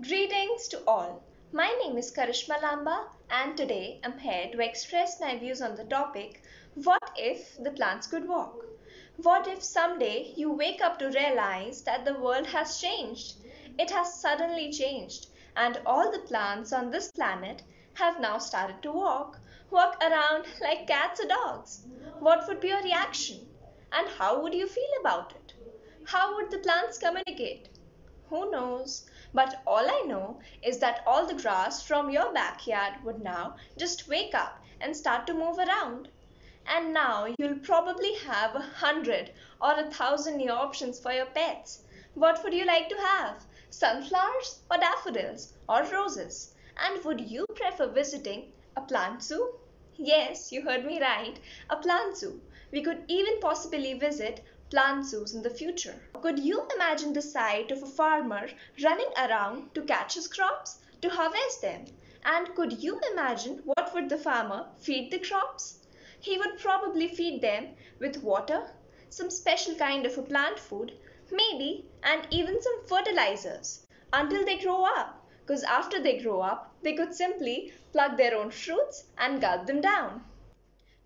Greetings to all. My name is Karishma Lamba and today I'm here to express my views on the topic What if the plants could walk? What if someday you wake up to realize that the world has changed? It has suddenly changed and all the plants on this planet have now started to walk, walk around like cats or dogs. What would be your reaction? And how would you feel about it? How would the plants communicate? Who knows? But all I know is that all the grass from your backyard would now just wake up and start to move around. And now you'll probably have a hundred or a thousand new options for your pets. What would you like to have? Sunflowers or daffodils or roses? And would you prefer visiting a plant zoo? Yes, you heard me right, a plant zoo. We could even possibly visit plant zoos in the future. Could you imagine the sight of a farmer running around to catch his crops, to harvest them? And could you imagine what would the farmer feed the crops? He would probably feed them with water, some special kind of a plant food, maybe, and even some fertilizers until they grow up. Because after they grow up, they could simply pluck their own fruits and gulp them down.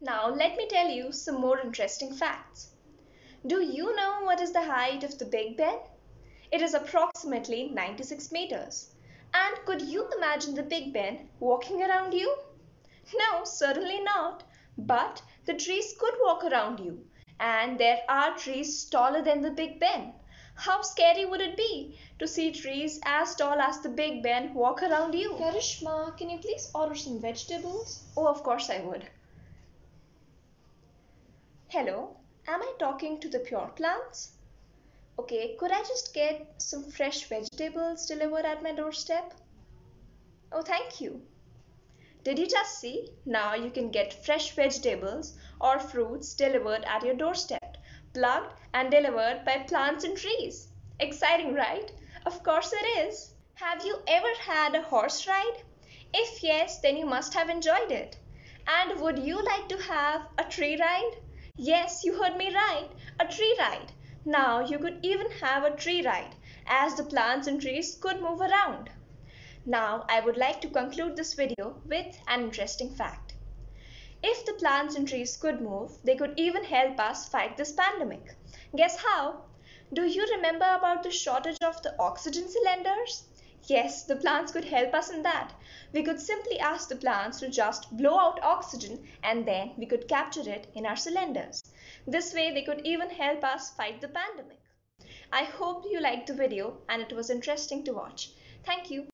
Now, let me tell you some more interesting facts. Do you know what is the height of the Big Ben? It is approximately 96 meters. And could you imagine the Big Ben walking around you? No, certainly not. But the trees could walk around you. And there are trees taller than the Big Ben. How scary would it be to see trees as tall as the Big Ben walk around you? Karishma, can you please order some vegetables? Oh, of course I would. Hello, Am I talking to the Pure Plants? Okay, could I just get some fresh vegetables delivered at my doorstep? Oh, thank you. Did you just see? Now you can get fresh vegetables or fruits delivered at your doorstep, plugged and delivered by plants and trees. Exciting, right? Of course it is. Have you ever had a horse ride? If yes, then you must have enjoyed it. And would you like to have a tree ride? Yes, you heard me right, a tree ride. Now you could even have a tree ride, as the plants and trees could move around. Now I would like to conclude this video with an interesting fact. If the plants and trees could move, they could even help us fight this pandemic. Guess how? Do you remember about the shortage of the oxygen cylinders? Yes, the plants could help us in that. We could simply ask the plants to just blow out oxygen and then we could capture it in our cylinders. This way they could even help us fight the pandemic. I hope you liked the video and it was interesting to watch. Thank you.